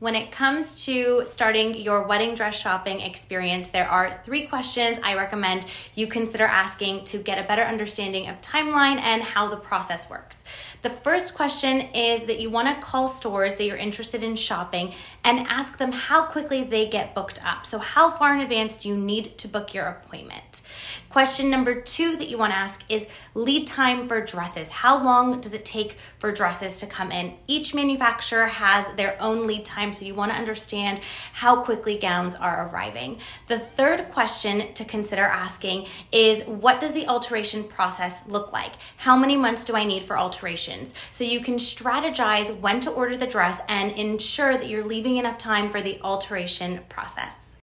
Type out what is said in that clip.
When it comes to starting your wedding dress shopping experience, there are three questions I recommend you consider asking to get a better understanding of timeline and how the process works. The first question is that you want to call stores that you're interested in shopping and ask them how quickly they get booked up. So, how far in advance do you need to book your appointment? Question number two that you want to ask is lead time for dresses. How long does it take for dresses to come in? Each manufacturer has their own lead time, so you want to understand how quickly gowns are arriving. The third question to consider asking is what does the alteration process look like? How many months do I need for alterations? So you can strategize when to order the dress and ensure that you're leaving enough time for the alteration process.